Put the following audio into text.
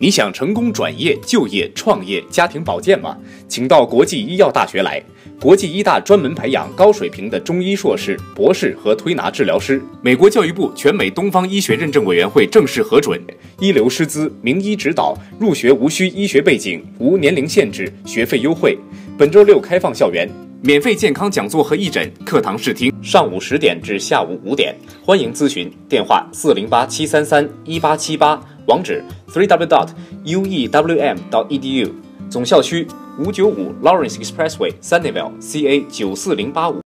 你想成功转业、就业、创业、家庭保健吗？请到国际医药大学来。国际医大专门培养高水平的中医硕士、博士和推拿治疗师。美国教育部全美东方医学认证委员会正式核准，一流师资，名医指导，入学无需医学背景，无年龄限制，学费优惠。本周六开放校园，免费健康讲座和义诊，课堂试听，上午十点至下午五点，欢迎咨询，电话四零八七三三一八七八。网址：three w dot u e w m 到 e d u，总校区五九五 Lawrence Expressway Sunnyvale CA 九四零八五。